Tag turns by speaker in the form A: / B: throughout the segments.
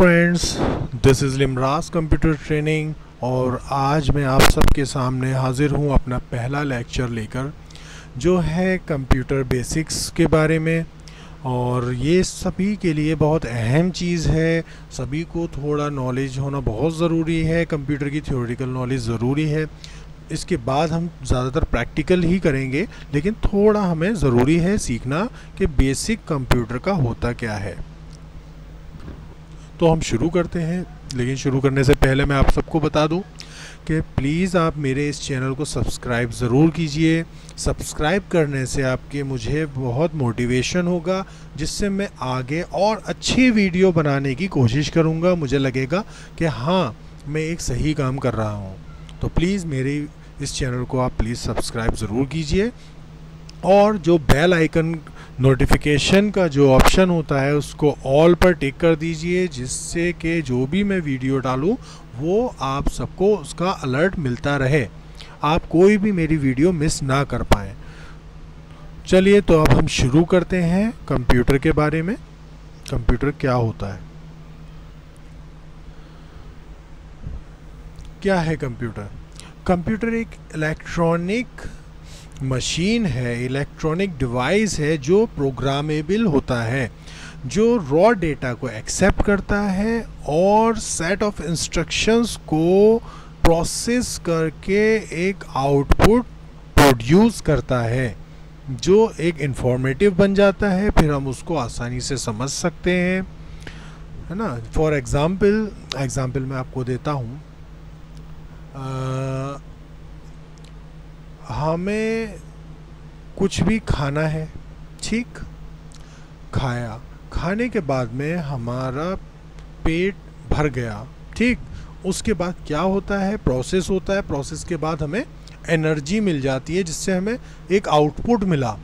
A: Friends this is Limraj computer training और आज मैं आप सबके सामने हाज़िर हूँ अपना पहला लेक्चर लेकर, जो है कंप्यूटर बेसिक्स के बारे में। और ये सभी के लिए बहुत अहम चीज़ है। सभी को थोड़ा नॉलेज होना बहुत ज़रूरी है। कंप्यूटर की थ्योरेटिकल नॉलेज ज़रूरी है। इसके बाद हम ज़्यादातर प्रैक्टिकल ही करेंगे, लेकिन थोड़ा हमें ज़रूरी है सीखना कि बेसिक कंप्यूटर का होता क्या है। तो हम शुरू करते हैं। लेकिन शुरू करने से पहले मैं आप सबको बता दूँ कि प्लीज़ आप मेरे इस चैनल को सब्सक्राइब ज़रूर कीजिए। सब्सक्राइब करने से आपके मुझे बहुत मोटिवेशन होगा, जिससे मैं आगे और अच्छी वीडियो बनाने की कोशिश करूँगा। मुझे लगेगा कि हाँ मैं एक सही काम कर रहा हूँ। तो प्लीज़ मेरे इस चैनल को आप प्लीज़ सब्सक्राइब ज़रूर कीजिए। और जो बेल आइकन नोटिफिकेशन का जो ऑप्शन होता है, उसको ऑल पर टिक कर दीजिए, जिससे कि जो भी मैं वीडियो डालूँ, वो आप सबको उसका अलर्ट मिलता रहे। आप कोई भी मेरी वीडियो मिस ना कर पाएँ। चलिए तो अब हम शुरू करते हैं कंप्यूटर के बारे में। कंप्यूटर क्या होता है? क्या है कंप्यूटर कंप्यूटर एक इलेक्ट्रॉनिक मशीन है इलेक्ट्रॉनिक डिवाइस है जो प्रोग्रामेबल होता है, जो रॉ डेटा को एक्सेप्ट करता है और सेट ऑफ़ इंस्ट्रक्शंस को प्रोसेस करके एक आउटपुट प्रोड्यूस करता है, जो एक इंफॉर्मेटिव बन जाता है, फिर हम उसको आसानी से समझ सकते हैं। है ना? फॉर एग्ज़ाम्पल एग्ज़ाम्पल मैं आपको देता हूँ। हमें कुछ भी खाना है, ठीक? खाया। खाने के बाद में हमारा पेट भर गया, ठीक? उसके बाद क्या होता है? प्रोसेस होता है। प्रोसेस के बाद हमें एनर्जी मिल जाती है, जिससे हमें एक आउटपुट मिला।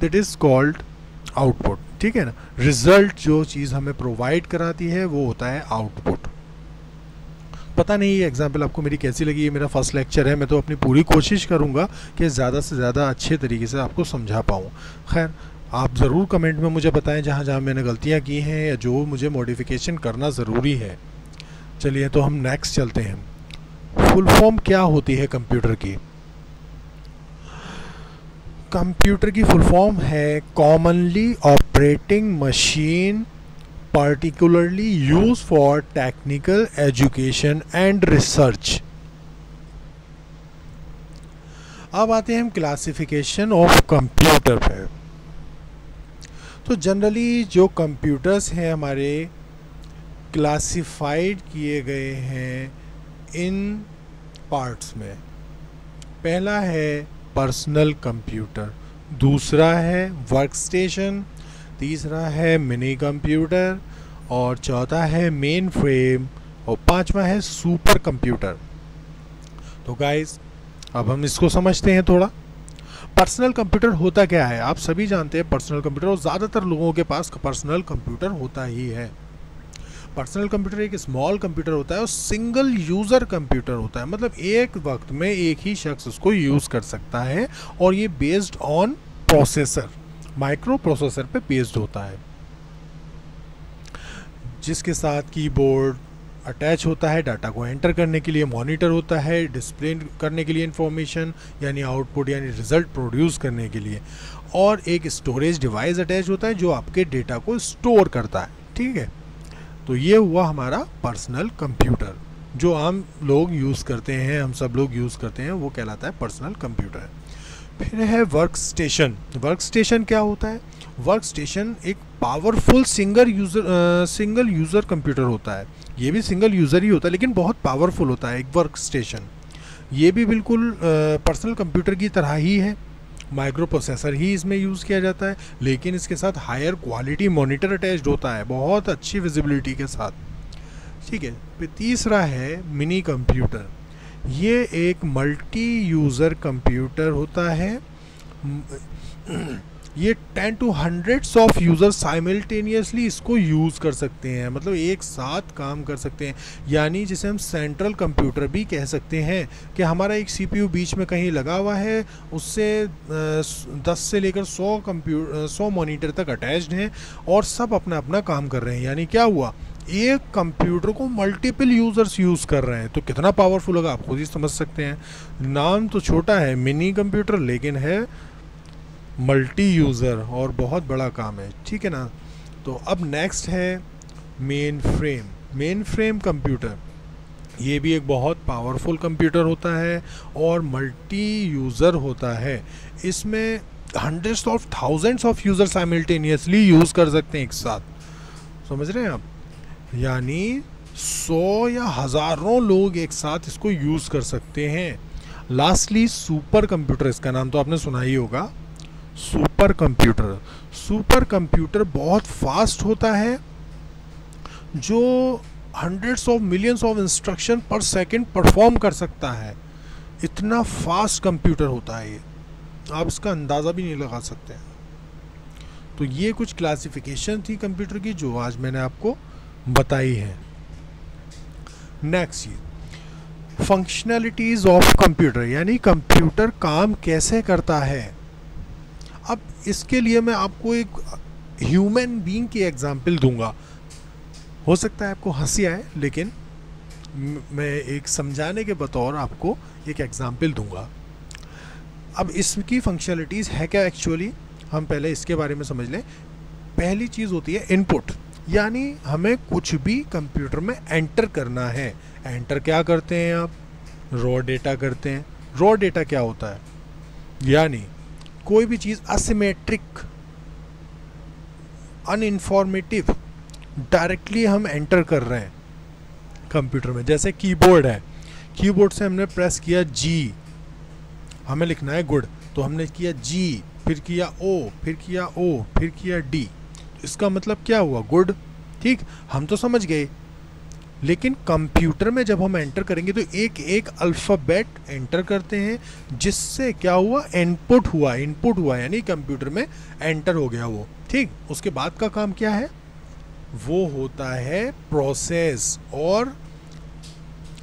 A: दैट इज़ कॉल्ड आउटपुट ठीक है ना? रिज़ल्ट जो चीज़ हमें प्रोवाइड कराती है, वो होता है आउटपुट पता नहीं ये एग्ज़ाम्पल आपको मेरी कैसी लगी, ये मेरा फ़र्स्ट लेक्चर है, मैं तो अपनी पूरी कोशिश करूँगा कि ज़्यादा से ज़्यादा अच्छे तरीके से आपको समझा पाऊँ। खैर, आप ज़रूर कमेंट में मुझे बताएँ जहाँ जहाँ मैंने गलतियाँ की हैं या जो मुझे मॉडिफिकेशन करना ज़रूरी है। चलिए तो हम नेक्स्ट चलते हैं। फुल फॉर्म क्या होती है कंप्यूटर की? कंप्यूटर की फुल फॉर्म है commonly operating machine particularly used for technical education and research. अब आते हैं हम क्लासिफिकेशन ऑफ़ कंप्यूटर पे। तो जनरली जो कंप्यूटर्स हैं हमारे क्लासिफाइड किए गए हैं इन पार्ट्स में। पहला है पर्सनल कंप्यूटर दूसरा है वर्क स्टेशन तीसरा है मिनी कंप्यूटर और चौथा है मेन फ्रेम और पांचवा है सुपर कंप्यूटर। तो गाइस अब हम इसको समझते हैं थोड़ा। पर्सनल कंप्यूटर होता क्या है? आप सभी जानते हैं पर्सनल कंप्यूटर और ज़्यादातर लोगों के पास पर्सनल कंप्यूटर होता ही है। पर्सनल कंप्यूटर एक स्मॉल कंप्यूटर होता है और सिंगल यूज़र कंप्यूटर होता है। मतलब एक वक्त में एक ही शख्स उसको यूज़ कर सकता है और ये based on processor micro processor पे बेस्ड होता है, जिसके साथ कीबोर्ड अटैच होता है, डाटा को एंटर करने के लिए मॉनिटर होता है, डिस्प्ले करने के लिए इंफॉर्मेशन, यानी आउटपुट, यानी रिज़ल्ट प्रोड्यूस करने के लिए। और एक स्टोरेज डिवाइस अटैच होता है जो आपके डेटा को स्टोर करता है, ठीक है? तो ये हुआ हमारा पर्सनल कंप्यूटर, जो आम लोग यूज़ करते हैं, हम सब लोग यूज़ करते हैं, वो कहलाता है पर्सनल कंप्यूटर। फिर है वर्क स्टेशन वर्क स्टेशन क्या होता है? वर्क स्टेशन एक powerful single user single user computer होता है। ये भी सिंगल यूज़र ही होता है, लेकिन बहुत पावरफुल होता है एक वर्क स्टेशन ये भी बिल्कुल पर्सनल कंप्यूटर की तरह ही है। माइक्रो प्रोसेसर ही इसमें यूज़ किया जाता है, लेकिन इसके साथ हायर क्वालिटी मॉनिटर अटैच्ड होता है, बहुत अच्छी विजिबिलिटी के साथ। ठीक है, तीसरा है मिनी कंप्यूटर ये एक मल्टी यूज़र कंप्यूटर होता है। ये ten to hundreds of user simultaneously इसको यूज़ कर सकते हैं मतलब एक साथ काम कर सकते हैं। यानी जिसे हम सेंट्रल कंप्यूटर भी कह सकते हैं कि हमारा एक सीपीयू बीच में कहीं लगा हुआ है, उससे दस से लेकर सौ कंप्यूटर सौ मोनीटर तक अटैच्ड हैं और सब अपना अपना काम कर रहे हैं। यानी क्या हुआ? एक कंप्यूटर को मल्टीपल यूज़र्स यूज़ कर रहे हैं। तो कितना पावरफुल होगा, आप खुद ही समझ सकते हैं। नाम तो छोटा है मिनी कंप्यूटर लेकिन है मल्टी यूज़र और बहुत बड़ा काम है। ठीक है ना? तो अब नेक्स्ट है main frame main frame computer ये भी एक बहुत पावरफुल कंप्यूटर होता है और मल्टी यूज़र होता है। इसमें hundreds of thousands of user simultaneously use कर सकते हैं एक साथ। समझ रहे हैं आप? यानी सौ या हज़ारों लोग एक साथ इसको यूज़ कर सकते हैं। लास्टली सुपर कंप्यूटर इसका नाम तो आपने सुना ही होगा। सुपर कंप्यूटर सुपर कंप्यूटर बहुत फास्ट होता है, जो hundreds of millions of instruction per second perform कर सकता है। इतना फास्ट कंप्यूटर होता है ये। आप इसका अंदाज़ा भी नहीं लगा सकते। तो ये कुछ क्लासिफिकेशन थी कंप्यूटर की, जो आज मैंने आपको बताई है। नेक्स्ट चीज़ फंक्शनैलिटीज़ ऑफ़ कंप्यूटर यानी कंप्यूटर काम कैसे करता है? अब इसके लिए मैं आपको एक ह्यूमन बीइंग की एग्जांपल दूँगा। हो सकता है आपको हँसी आए, लेकिन मैं एक समझाने के बतौर आपको एक एग्जांपल दूँगा। अब इसकी फंक्शनलिटीज़ है क्या एक्चुअली हम पहले इसके बारे में समझ लें। पहली चीज़ होती है इनपुट यानी हमें कुछ भी कंप्यूटर में एंटर करना है। एंटर क्या करते हैं आप? रॉ डेटा करते हैं। रॉ डेटा क्या होता है? यानी कोई भी चीज़ असिमेट्रिक अनइंफॉर्मेटिव डायरेक्टली हम एंटर कर रहे हैं कंप्यूटर में। जैसे कीबोर्ड है। कीबोर्ड से हमने प्रेस किया जी हमें लिखना है गुड तो हमने किया जी फिर किया ओ फिर किया ओ फिर किया डी इसका मतलब क्या हुआ? गुड ठीक? हम तो समझ गए। लेकिन कंप्यूटर में जब हम एंटर करेंगे तो एक एक अल्फ़ाबेट एंटर करते हैं, जिससे क्या हुआ? इनपुट हुआ इनपुट हुआ, यानी कंप्यूटर में एंटर हो गया वो। ठीक? उसके बाद का काम क्या है? वो होता है प्रोसेस और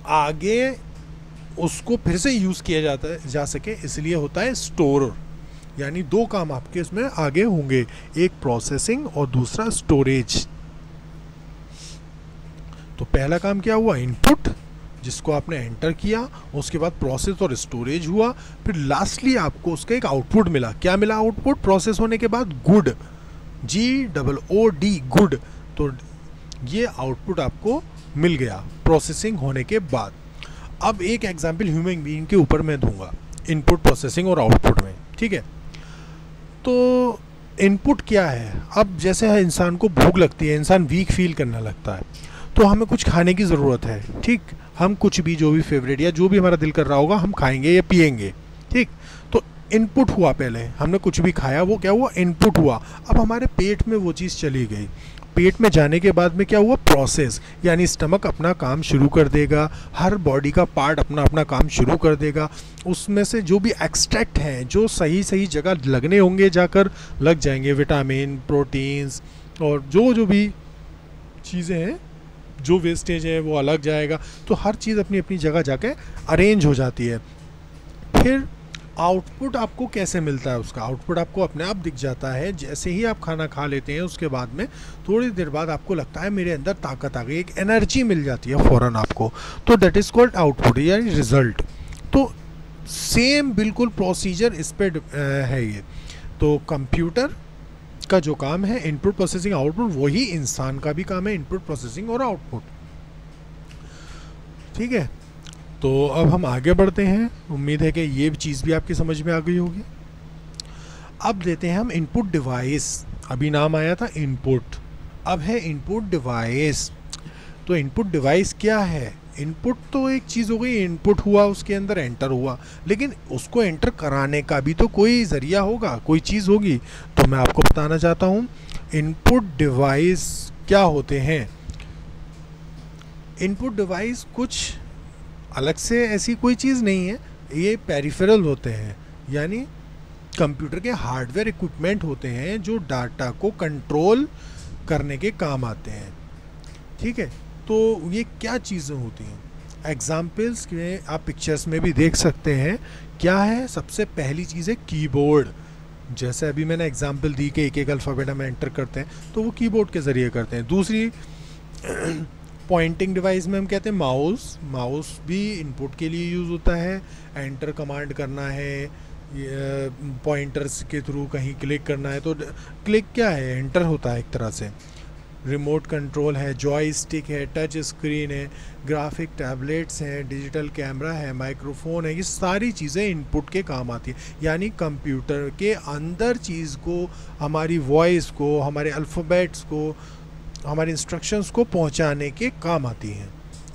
A: आगे उसको फिर से यूज़ किया जाता है, जा सके, इसलिए होता है स्टोर यानी दो काम आपके इसमें आगे होंगे, एक प्रोसेसिंग और दूसरा स्टोरेज तो पहला काम क्या हुआ? इनपुट जिसको आपने एंटर किया, उसके बाद प्रोसेस और स्टोरेज हुआ, फिर लास्टली आपको उसका एक आउटपुट मिला। क्या मिला आउटपुट प्रोसेस होने के बाद good G double O D good तो ये आउटपुट आपको मिल गया प्रोसेसिंग होने के बाद। अब एक एग्ज़ाम्पल ह्यूमन बीइंग के ऊपर मैं दूँगा इनपुट प्रोसेसिंग और आउटपुट में, ठीक है? तो इनपुट क्या है? अब जैसे है, इंसान को भूख लगती है, इंसान वीक फील करने लगता है तो हमें कुछ खाने की ज़रूरत है, ठीक? हम कुछ भी जो भी फेवरेट या जो भी हमारा दिल कर रहा होगा, हम खाएँगे या पियेंगे, ठीक? तो इनपुट हुआ पहले, हमने कुछ भी खाया, वो क्या हुआ? इनपुट हुआ। अब हमारे पेट में वो चीज़ चली गई। पेट में जाने के बाद में क्या हुआ? प्रोसेस यानी स्टमक अपना काम शुरू कर देगा, हर बॉडी का पार्ट अपना अपना काम शुरू कर देगा। उसमें से जो भी एक्सट्रैक्ट हैं, जो सही सही जगह लगने होंगे जाकर लग जाएँगे। विटामिन प्रोटीन्स और जो जो भी चीज़ें हैं, जो वेस्टेज है, वो अलग जाएगा। तो हर चीज़ अपनी अपनी जगह जाके अरेंज हो जाती है। फिर आउटपुट आपको कैसे मिलता है उसका? आउटपुट आपको अपने आप दिख जाता है। जैसे ही आप खाना खा लेते हैं, उसके बाद में थोड़ी देर बाद आपको लगता है मेरे अंदर ताकत आ गई, एक एनर्जी मिल जाती है फ़ौरन आपको। तो दैट इज़ कॉल्ड आउटपुट यानी रिज़ल्ट तो सेम बिल्कुल प्रोसीजर इस पर है ये। तो कंप्यूटर का जो काम है इनपुट प्रोसेसिंग आउटपुट वही इंसान का भी काम है इनपुट प्रोसेसिंग और आउटपुट ठीक है? तो अब हम आगे बढ़ते हैं। उम्मीद है कि ये चीज़ भी आपकी समझ में आ गई होगी। अब देते हैं हम इनपुट डिवाइस अभी नाम आया था इनपुट अब है इनपुट डिवाइस तो इनपुट डिवाइस क्या है? इनपुट तो एक चीज़ हो गई इनपुट हुआ, उसके अंदर एंटर हुआ। लेकिन उसको एंटर कराने का भी तो कोई ज़रिया होगा, कोई चीज़ होगी। तो मैं आपको बताना चाहता हूँ इनपुट डिवाइस क्या होते हैं? इनपुट डिवाइस कुछ अलग से ऐसी कोई चीज़ नहीं है। ये पेरिफेरल होते हैं, यानी कंप्यूटर के हार्डवेयर इक्विपमेंट होते हैं जो डाटा को कंट्रोल करने के काम आते हैं। ठीक है? तो ये क्या चीज़ें होती हैं? एग्जाम्पल्स में आप पिक्चर्स में भी देख सकते हैं। क्या है? सबसे पहली चीज़ है कीबोर्ड जैसे अभी मैंने एग्ज़ाम्पल दी कि एक एक अल्फ़ाबेट हम एंटर करते हैं तो वो कीबोर्ड के ज़रिए करते हैं। दूसरी पॉइंटिंग डिवाइस में हम कहते हैं माउस माउस भी इनपुट के लिए यूज़ होता है. एंटर कमांड करना है. पॉइंटर्स के थ्रू कहीं क्लिक करना है. तो क्लिक क्या है? एंटर होता है एक तरह से. रिमोट कंट्रोल है जॉय स्टिक है टच स्क्रीन है ग्राफिक टैबलेट्स हैं डिजिटल कैमरा है माइक्रोफोन है. ये सारी चीज़ें इनपुट के काम आती है. यानी कंप्यूटर के अंदर चीज़ को, हमारी वॉइस को, हमारे अल्फ़ाबेट्स को हमारे इंस्ट्रक्शंस को पहुँचाने के काम आती हैं।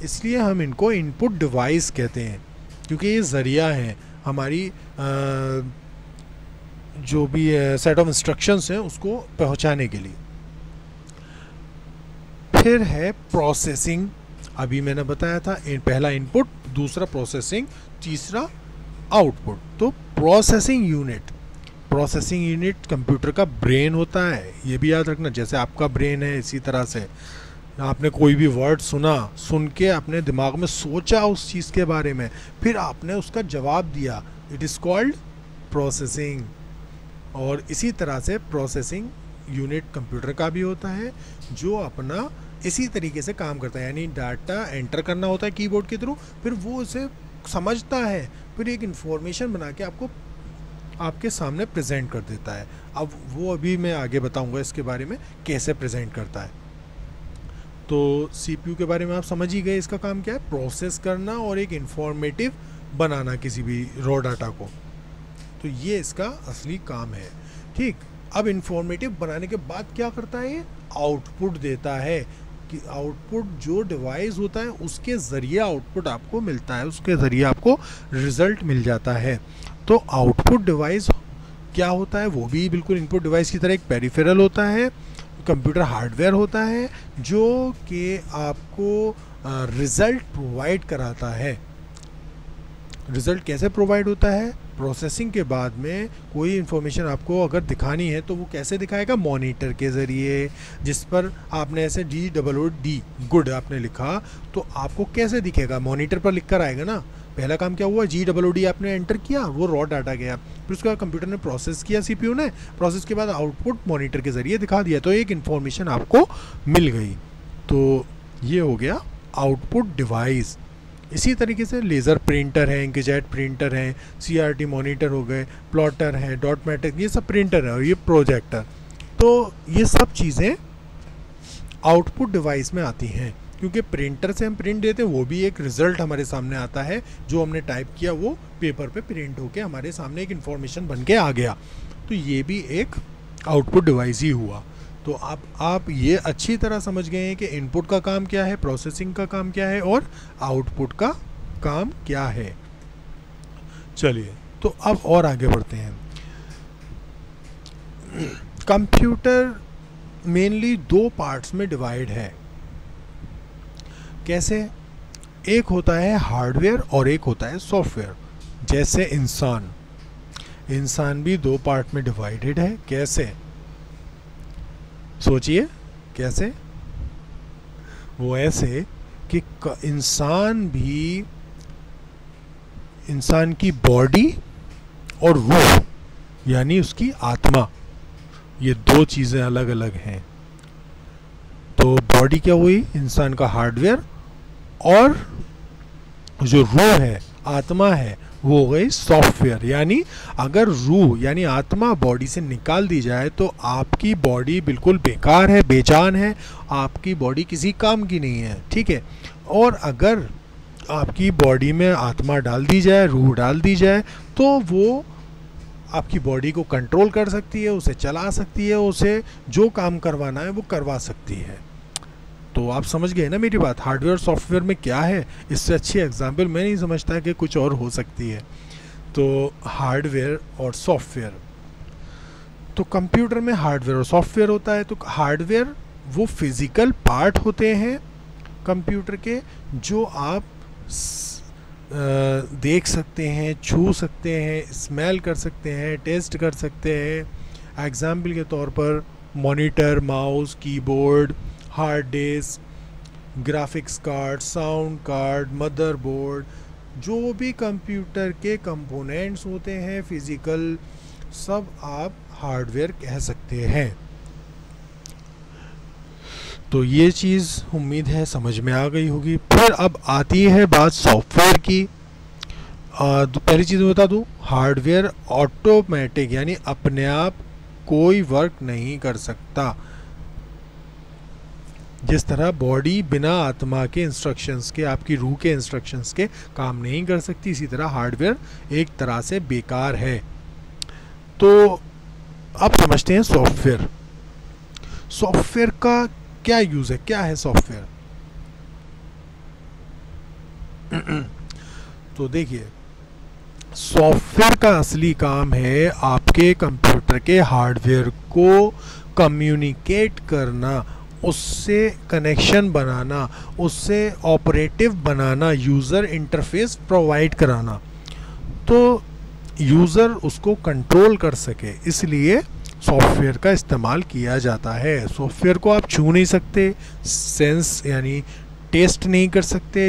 A: इसलिए हम इनको इनपुट डिवाइस कहते हैं, क्योंकि ये ज़रिया है। हमारी जो भी सेट ऑफ़ इंस्ट्रक्शंस हैं उसको पहुँचाने के लिए। फिर है प्रोसेसिंग अभी मैंने बताया था, इन पहला इनपुट दूसरा प्रोसेसिंग तीसरा आउटपुट तो processing unit processing unit computer का ब्रेन होता है, ये भी याद रखना, जैसे आपका ब्रेन है इसी तरह से। आपने कोई भी वर्ड सुना, सुन के अपने दिमाग में सोचा उस चीज़ के बारे में, फिर आपने उसका जवाब दिया। इट इज़ कॉल्ड प्रोसेसिंग और इसी तरह से प्रोसेसिंग यूनिट कंप्यूटर का भी होता है, जो अपना इसी तरीके से काम करता है। यानी डाटा एंटर करना होता है कीबोर्ड के थ्रू फिर वो उसे समझता है। फिर एक इन्फॉर्मेशन बना के आपको आपके सामने प्रेजेंट कर देता है। अब वो अभी मैं आगे बताऊँगा इसके बारे में, कैसे प्रेजेंट करता है। तो सीपीयू के बारे में आप समझ ही गए इसका काम क्या है। प्रोसेस करना और एक इंफॉर्मेटिव बनाना किसी भी रॉ डाटा को। तो ये इसका असली काम है। ठीक, अब इंफॉर्मेटिव बनाने के बाद क्या करता है ये? आउटपुट देता है। कि आउटपुट जो डिवाइस होता है, उसके ज़रिए आउटपुट आपको मिलता है, उसके ज़रिए आपको रिज़ल्ट मिल जाता है। तो आउटपुट डिवाइस क्या होता है, वो भी बिल्कुल इनपुट डिवाइस की तरह एक पेरिफेरल होता है कंप्यूटर हार्डवेयर होता है, जो कि आपको रिज़ल्ट प्रोवाइड कराता है। रिज़ल्ट कैसे प्रोवाइड होता है? प्रोसेसिंग के बाद में कोई इन्फॉर्मेशन आपको अगर दिखानी है तो वो कैसे दिखाएगा? मॉनिटर के ज़रिए, जिस पर आपने ऐसे D double O D good आपने लिखा तो आपको कैसे दिखेगा? मॉनिटर पर लिख कर आएगा ना। पहला काम क्या हुआ? जी डबल ओ डी आपने एंटर किया, वो रॉ डाटा गया। फिर उसके बाद कंप्यूटर ने प्रोसेस किया सी ने। प्रोसेस के बाद आउटपुट मॉनिटर के ज़रिए दिखा दिया तो एक इन्फॉर्मेशन आपको मिल गई। तो ये हो गया आउटपुट डिवाइस इसी तरीके से लेज़र प्रिंटर हैं इंकजेट प्रिंटर हैं सी मॉनिटर हो गए प्लॉटर हैं डॉट मैट्रिक ये सब प्रिंटर है और ये प्रोजेक्टर तो ये सब चीज़ें आउटपुट डिवाइस में आती हैं, क्योंकि प्रिंटर से हम प्रिंट देते हैं, वो भी एक रिज़ल्ट हमारे सामने आता है, जो हमने टाइप किया, वो पेपर पे प्रिंट होके हमारे सामने एक इन्फॉर्मेशन बन के आ गया। तो ये भी एक आउटपुट डिवाइस ही हुआ। तो आप आप ये अच्छी तरह समझ गए हैं कि इनपुट का काम क्या है प्रोसेसिंग का काम क्या है और आउटपुट का काम क्या है। चलिए तो अब और आगे बढ़ते हैं। कंप्यूटर मेनली दो पार्ट्स में डिवाइड है। कैसे? एक होता है हार्डवेयर और एक होता है सॉफ्टवेयर जैसे इंसान। इंसान भी दो पार्ट में डिवाइडेड है, कैसे? सोचिए, कैसे? वो ऐसे कि इंसान भी, इंसान की बॉडी और रूह, यानी उसकी आत्मा, ये दो चीज़ें अलग अलग हैं। तो बॉडी क्या हुई? इंसान का हार्डवेयर और जो रूह है, आत्मा है वो गई सॉफ्टवेयर यानी अगर रूह, यानी आत्मा बॉडी से निकाल दी जाए तो आपकी बॉडी बिल्कुल बेकार है, बेजान है. आपकी बॉडी किसी काम की नहीं है, ठीक है? और अगर आपकी बॉडी में आत्मा डाल दी जाए, रूह डाल दी जाए तो वो आपकी बॉडी को कंट्रोल कर सकती है, उसे चला सकती है, उसे जो काम करवाना है, वो करवा सकती है. तो आप समझ गए ना मेरी बात? हार्डवेयर सॉफ्टवेयर में क्या है? इससे अच्छी एग्ज़ाम्पल मैं नहीं समझता कि कुछ और हो सकती है। तो हार्डवेयर और सॉफ्टवेयर तो कंप्यूटर में हार्डवेयर और सॉफ्टवेयर होता है तो हार्डवेयर वो फ़िज़िकल पार्ट होते हैं कंप्यूटर के, जो आप देख सकते हैं, छू सकते हैं स्मेल कर सकते हैं टेस्ट कर सकते हैं। एग्ज़ाम्पल के तौर पर monitor mouse keyboard hard disk, graphics card, sound card, motherboard, जो भी कंप्यूटर के कंपोनेंट्स होते हैं, फ़िज़िकल, सब आप हार्डवेयर कह सकते हैं। तो ये चीज़ उम्मीद है समझ में आ गई होगी। फिर अब आती है बात सॉफ्टवेयर की। पहली चीज़ बता दूँ, हार्डवेयर ऑटोमेटिक, यानी अपने आप कोई वर्क नहीं कर सकता। जिस तरह बॉडी बिना आत्मा के इंस्ट्रक्शंस के, आपकी रूह के इंस्ट्रक्शंस के काम नहीं कर सकती, इसी तरह हार्डवेयर एक तरह से बेकार है। तो अब समझते हैं सॉफ्टवेयर सॉफ्टवेयर का क्या यूज़ है? क्या है सॉफ्टवेयर तो देखिए सॉफ्टवेयर का असली काम है आपके कंप्यूटर के हार्डवेयर को कम्युनिकेट करना। उससे कनेक्शन बनाना, उससे ऑपरेटिव बनाना यूज़र इंटरफेस प्रोवाइड कराना। तो यूज़र उसको कंट्रोल कर सके, इसलिए सॉफ्टवेयर का इस्तेमाल किया जाता है। सॉफ्टवेयर को आप छू नहीं सकते सेंस यानी टेस्ट नहीं कर सकते,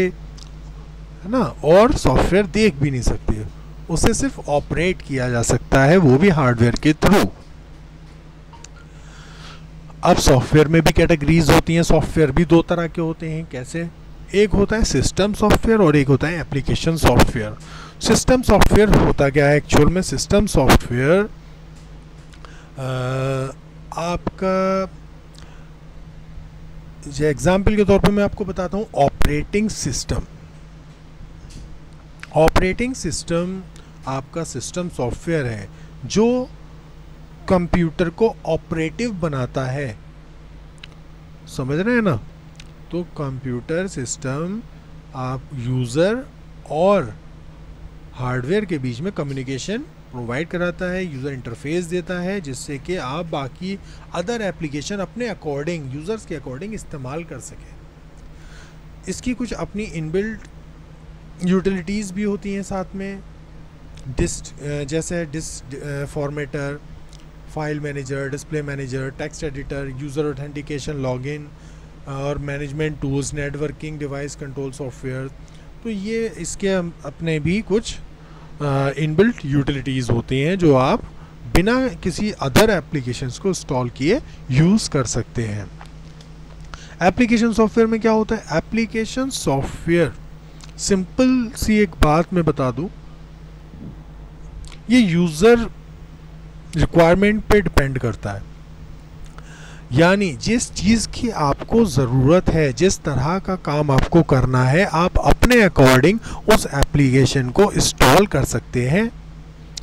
A: है ना? और सॉफ्टवेयर देख भी नहीं सकते। उसे सिर्फ़ ऑपरेट किया जा सकता है, वो भी हार्डवेयर के थ्रू अब सॉफ्टवेयर में भी कैटेगरीज होती हैं, सॉफ्टवेयर भी दो तरह के होते हैं। कैसे? एक होता है सिस्टम सॉफ्टवेयर और एक होता है एप्लीकेशन सॉफ्टवेयर। सिस्टम सॉफ्टवेयर होता क्या है एक्चुअल में? सिस्टम सॉफ्टवेयर आपका एग्ज़ाम्पल के तौर पे मैं आपको बताता हूँ, ऑपरेटिंग सिस्टम। ऑपरेटिंग सिस्टम आपका सिस्टम सॉफ्टवेयर है, जो कंप्यूटर को ऑपरेटिव बनाता है। समझ रहे हैं ना? तो कंप्यूटर सिस्टम आप यूज़र और हार्डवेयर के बीच में कम्युनिकेशन प्रोवाइड कराता है, यूज़र इंटरफेस देता है, जिससे कि आप बाकी अदर एप्लीकेशन अपने अकॉर्डिंग, यूज़र्स के अकॉर्डिंग इस्तेमाल कर सकें। इसकी कुछ अपनी इनबिल्ट यूटिलिटीज़ भी होती हैं साथ में। डिस्ट जैसे disk formatter file manager display manager text editor user authentication login और management tools networking device control software तो ये इसके अपने भी कुछ इनबिल्ट यूटिलिटीज़ होती हैं जो आप बिना किसी अदर एप्लीकेशंस को इंस्टॉल किए यूज़ कर सकते हैं। एप्लीकेशन सॉफ्टवेयर में क्या होता है? एप्लीकेशन सॉफ्टवेयर सिंपल सी एक बात मैं बता दूँ। ये यूज़र रिक्वायरमेंट पे डिपेंड करता है। यानी जिस चीज़ की आपको ज़रूरत है, जिस तरह का काम आपको करना है, आप अपने अकॉर्डिंग उस एप्लीकेशन को इंस्टॉल कर सकते हैं।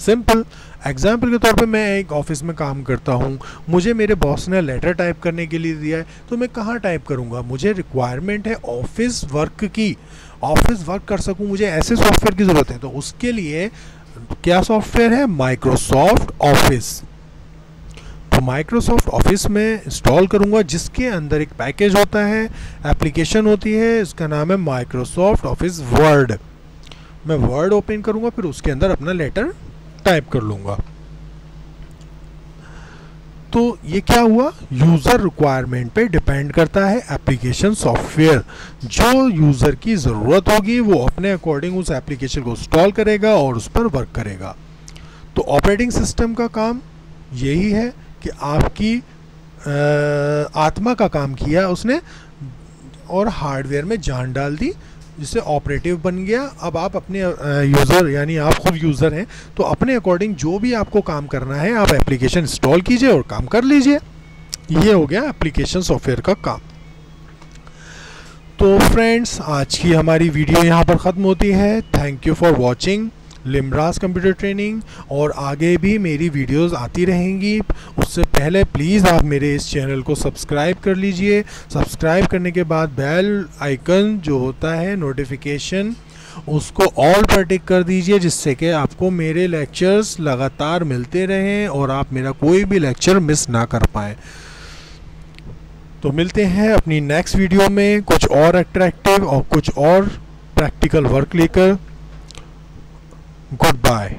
A: सिंपल एग्ज़ाम्पल के तौर पे मैं एक ऑफ़िस में काम करता हूँ। मुझे मेरे बॉस ने लेटर टाइप करने के लिए दिया है तो मैं कहाँ टाइप करूँगा? मुझे रिक्वायरमेंट है ऑफ़िस वर्क की। ऑफ़िस वर्क कर सकूँ, मुझे ऐसे सॉफ्टवेयर की ज़रूरत है तो उसके लिए क्या सॉफ्टवेयर है? माइक्रोसॉफ्ट ऑफ़िस तो माइक्रोसॉफ्ट ऑफ़िस में इंस्टॉल करूँगा, जिसके अंदर एक पैकेज होता है एप्लीकेशन होती है, इसका नाम है माइक्रोसॉफ्ट ऑफ़िस वर्ड मैं वर्ड ओपन करूँगा, फिर उसके अंदर अपना लेटर टाइप कर लूँगा। तो ये क्या हुआ? यूज़र रिक्वायरमेंट पे डिपेंड करता है एप्लीकेशन सॉफ्टवेयर जो यूज़र की ज़रूरत होगी वो अपने अकॉर्डिंग उस एप्लीकेशन को इंस्टॉल करेगा और उस पर वर्क करेगा। तो ऑपरेटिंग सिस्टम का काम यही है कि आपकी आ, आत्मा का काम किया उसने और हार्डवेयर में जान डाल दी। जिससे ऑपरेटिव बन गया। अब आप अपने यूज़र यानी आप खुद यूज़र हैं तो अपने अकॉर्डिंग जो भी आपको काम करना है, आप एप्लीकेशन इंस्टॉल कीजिए और काम कर लीजिए। ये हो गया एप्लीकेशन सॉफ्टवेयर का काम। तो फ्रेंड्स आज की हमारी वीडियो यहाँ पर ख़त्म होती है। Thank you for watching Limraj computer training और आगे भी मेरी वीडियोस आती रहेंगी। उससे पहले प्लीज़ आप मेरे इस चैनल को सब्सक्राइब कर लीजिए। सब्सक्राइब करने के बाद बेल आइकन जो होता है, नोटिफिकेशन, उसको ऑल पर टिक कर दीजिए जिससे कि आपको मेरे लेक्चर्स लगातार मिलते रहें और आप मेरा कोई भी लेक्चर मिस ना कर पाएँ। तो मिलते हैं अपनी नेक्स्ट वीडियो में। कुछ और अट्रैक्टिव और कुछ और प्रैक्टिकल वर्क लेकर। goodbye.